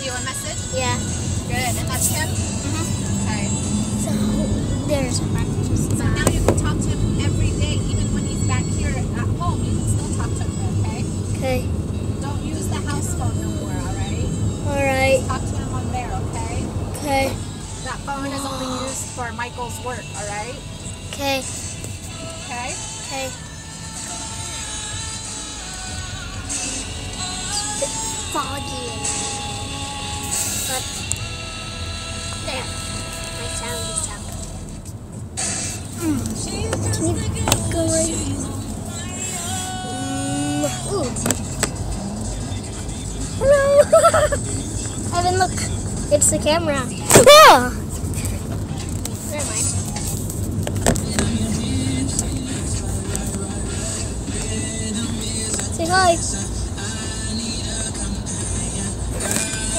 send you a message? Yeah. Good. And that's him? Mm-hmm. Okay. So there's a of So now you can talk to him every day, even when he's back here at home. You can still talk to him, okay? Okay. Don't use the house phone no more, alright? All right. Talk to him on there, okay? Okay. That phone is only used for Michael's work, alright? Okay. Okay? Okay. Bit foggy. But there. My sound is up. Mm. Can you go right? Mm. Ooh. Hello. Evan, look. It's the camera. Oh! Never mind. Say hi.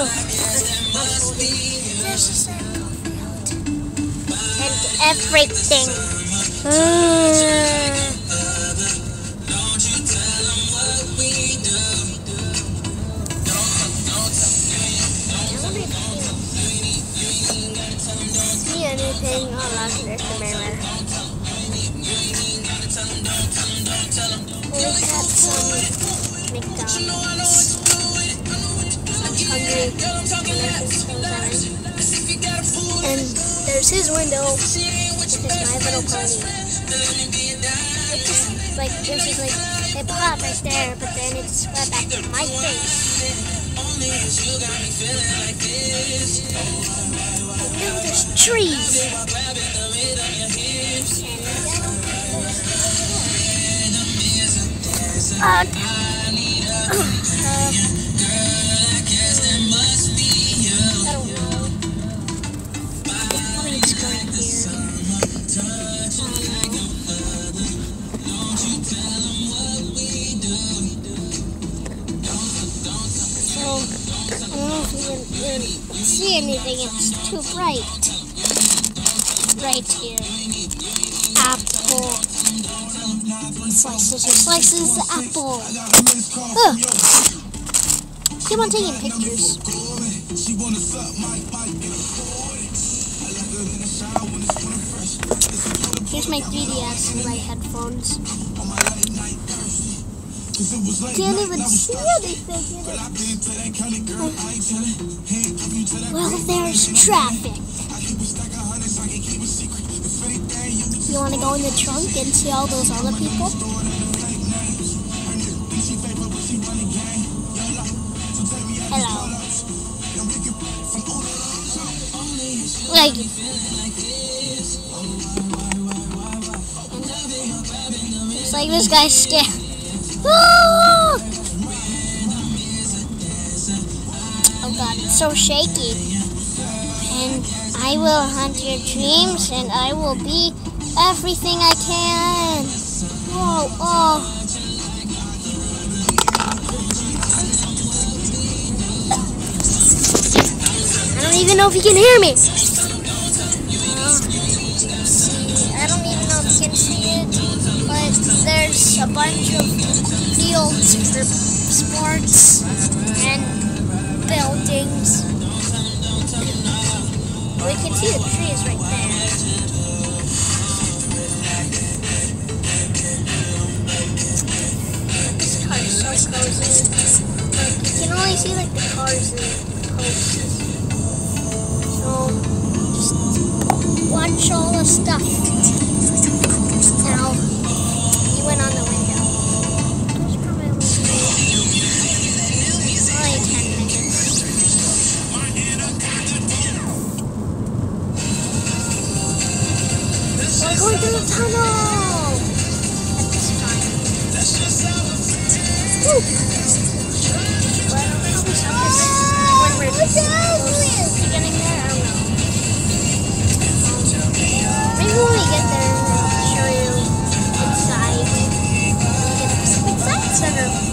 Oh. And everything. Mm. See anything. Oh. We have some McDonald's. I'm hungry. And there's his window. Which is my little pony. It just like there's just like it popped right there, but then it just went back to my face. And now there's trees. Uh, uh, see anything. It's too bright. Right here. Apple. Slices or slices the apple. Ugh. Keep on taking pictures. Here's my 3DS and my headphones. Can't even see anything. Well, there's traffic. You want to go in the trunk and see all those other people? Hello. Like, it's like this guy's scared. Ah! So shaky. And I will hunt your dreams and I will be everything I can. Oh, oh. I don't even know if you can hear me. I don't even know if you can see it, but there's a bunch of fields for sports and buildings. We can see the through the tunnel! We're getting there. I don't know. Maybe when we get there, I'll show you inside. Center.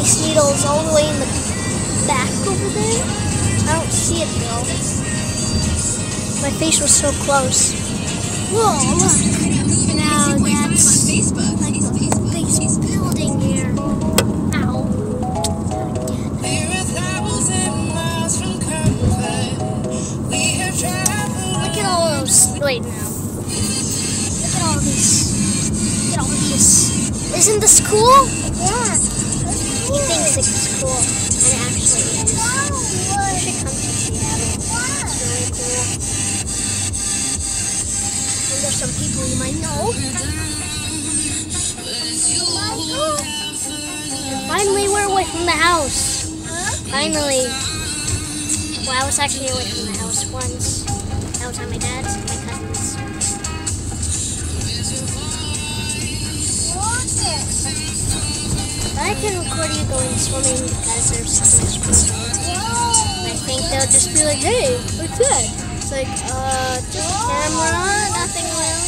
Space Needle's all the way in the back over there. I don't see it though. My face was so close. Whoa, look. Now that's like a big building here. Ow. Look at all those. Wait, no. Look at all these. Look at all these. Isn't this cool? Yeah. He thinks it's cool. And it actually is. You should come to Seattle. It's really cool. And there's some people you might know. Finally, we're away from the house. Finally. Well, I was actually away from the house once. That was on my dad's and my cousin's. But I can record you going swimming because there's so much. I think they'll just be like, hey, what's that? It's like, uh, just a camera, nothing really.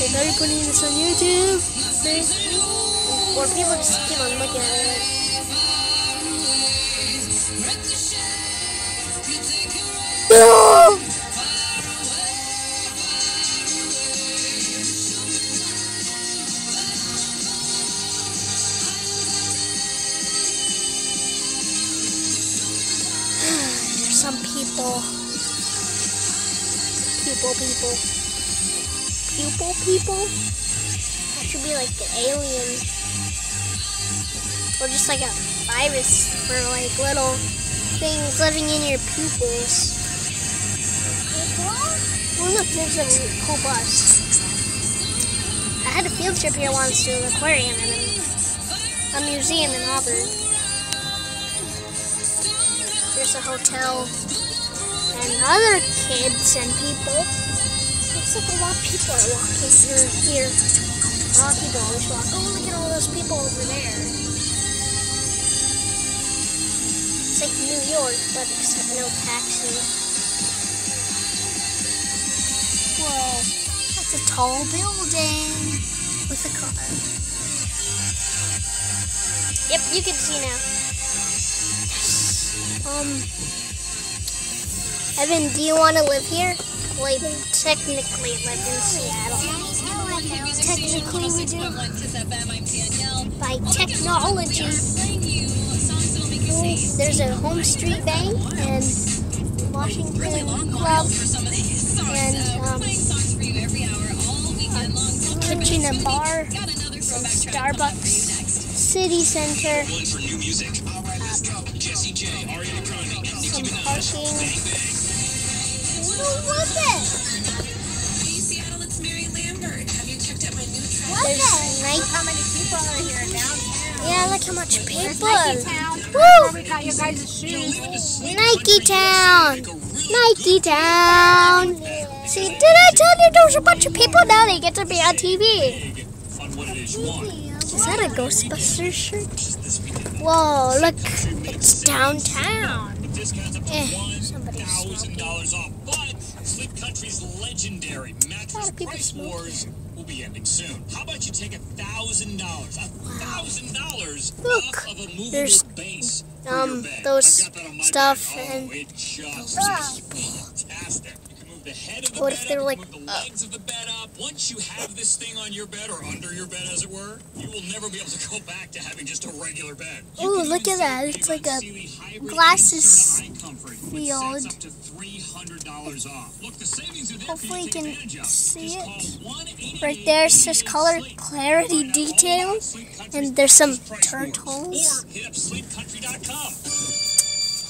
Like, are you putting this on YouTube? See? Or people just keep on looking at it. No! People. People, people. People, people. That should be like an alien. Or just like a virus for like little things living in your pupils. Oh look, there's a cool bus. I had a field trip here once to an aquarium and a museum in Auburn. There's a hotel and other kids and people. Looks like a lot of people are walking through here. A lot of people always walk. Oh, look at all those people over there. It's like New York, but except no taxi. Whoa, that's a tall building with a car. Yep, you can see now. Um, Evan, do you want to live here? Well, technically live in Seattle. Technically, we do. By technology. There's a HomeStreet Bank and Washington Club and um, a kitchen and bar Starbucks, City Center, for new music. All right, let's go. Jessie J, Ariana Grande, and Nicki some parking. What was it? Hey Seattle, it's Mary Lambert. Have you checked out my new track? There's Nike. How many people are here downtown? Yeah, look how much There's people. Nike Town. Woo! Probably got your guys' shoes. Nike Town. Nike Town. See, did I tell you there's a bunch of people now? They get to be on TV. What is you that a Ghostbusters shirt? Whoa, look, it's downtown. Discounts up to Eh, somebody's thousand smoking. dollars off. But Sleep Country's legendary mattress price wars will be ending soon. How about you take a thousand dollars, a thousand dollars Look, off of a movable there's, base um, those I've got that on my stuff bed. and oh, it just those is fantastic. You can move the head of the What bed if they're up, like, move the legs of the bed up. Once you have this thing on your bed or under your bed, as it were, you will never be able to go back to having just a regular bed. You Ooh, look at that. It's like a glasses and Eye Comfort with field. up to $300 off. Look, the savings are there Hopefully you can take advantage of. see it. Right there, it says color clarity detail. about Sleep Country's And there's some turtles.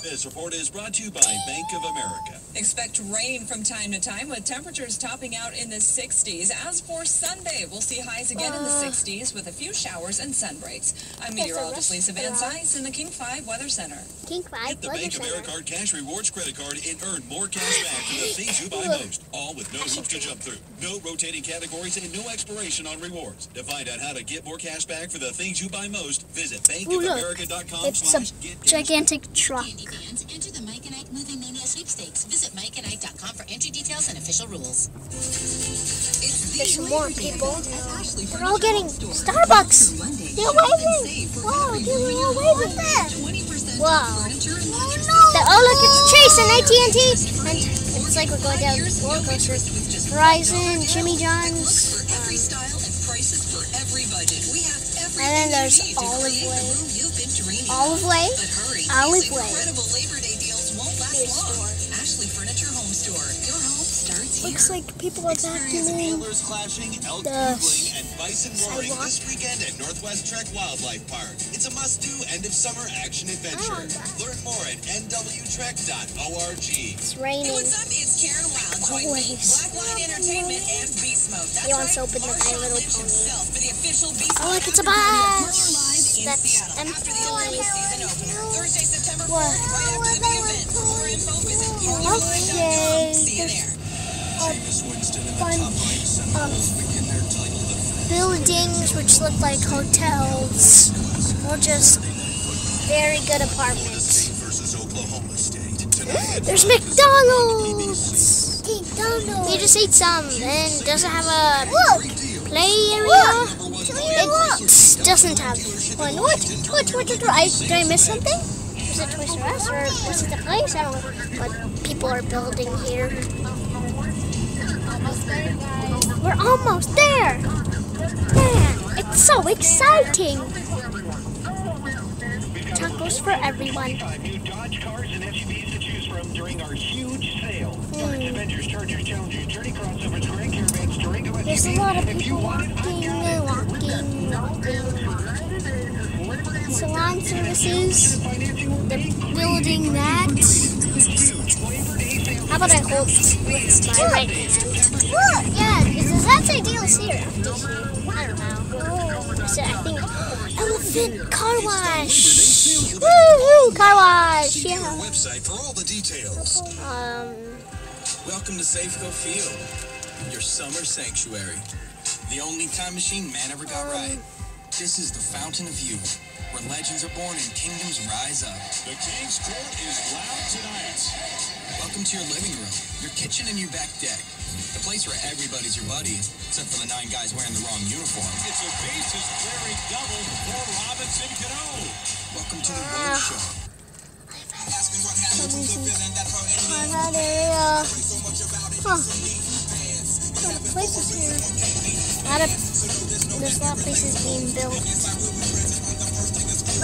This report is brought to you by Bank of America. Expect rain from time to time with temperatures topping out in the 60s. As for Sunday, we'll see highs again in the 60s with a few showers and sun breaks. I'm meteorologist Lisa Van Sice in the King 5 Weather Center. King 5 Get the Weather Bank Center. America Cash Rewards credit card and earn more cash back for the things you buy most. All with no hoops to jump through, no rotating categories, and no expiration on rewards. To find out how to get more cash back for the things you buy most, visit Ooh, look. bankofamerica.com It's slash a gigantic truck. Candy fans, enter the Mike and Ike Movie Mania sweepstakes. Visit mikeandike.com for entry details and official rules. There's more people. They're all getting Starbucks. They're waving. Wow, they're all waving. Wow. The, oh look, it's Chase and AT&T, and it's like we're going down a roller coaster. Verizon, Jimmy John's, and then there's Olive Way. room you've been dreaming of. Olive Way. But hurry, Olive Way. incredible starts here. Looks like people are Experience vacuuming. clashing, elk the bugling, and bison roaring sidewalk. this weekend at Northwest Trek Wildlife Park. It's a must-do end of summer action adventure. Learn more at nwtrek.org. It's Hey, raining. what's up? It's Karen Wild. Join me, Always. Blacklight Entertainment and Beast Mode. That's He wants to right. open the My Little Pony. himself for the official Beast Oh, look, it's a after party bus. at Live in That's Seattle empty. after the Olympic oh, season opener. Thursday, September 4th, What? right after the big event. For more info, visit Okay. partyline.com. See you there. Jameis Winston in the Fun. top line center Um, this weekend. Their title defense. buildings which look like hotels or just very good apartments. versus Oklahoma State. Tonight, There's McDonald's. McDonald's. You just eat some and doesn't have a play area. It doesn't have one. What? What? What? What? I, did I miss something? Was it Toys R Us or was it the place? I don't know what people are building here. We're almost there. Man, it's so exciting. Tacos for everyone. New Dodge cars and SUVs to choose from during our huge sale. Ford's Avengers, Chargers, Challengers, Journey Crossovers, Grand Caravans, Durango SUVs. There's a lot of people walking, walking, walking. Salon services. They're building that. How about I hold with my right hand? Look, yeah, does that say DLC or FTC? I don't know. So I think elephant car wash. Woohoo, car wash. Yeah. website for all the details. Um. Welcome to Safeco Field, your summer sanctuary. The only time machine man ever got right. This is the fountain of youth, where legends are born and kingdoms rise up. The King's Court is loud tonight. Welcome to your living room, your kitchen, and your back deck. The place where everybody's your buddy, except for the nine guys wearing the wrong uniform. It's a bases clearing double for Robinson Cano. Welcome to the ah. road show. some reason on that area. Huh. A lot of places here. A lot of there's a lot of places being built.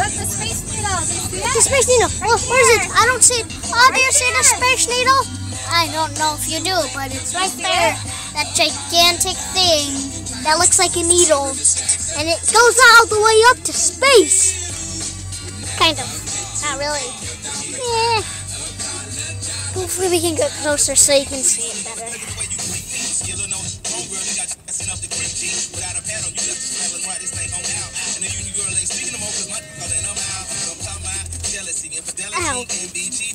Look, the Space Needle. Do you see The space needle. Oh, where is it? I don't see it. Oh, do you see the space needle? I don't know if you do, but it's right there. That gigantic thing that looks like a needle, and it goes all the way up to space. Kind of. Not really. Yeah. Hopefully we can get closer so you can see it better. Ow.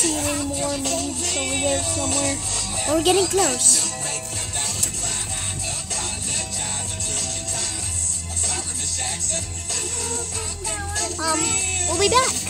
see it anymore. Maybe it's over there somewhere. Oh, we're getting close. Um, we'll be back.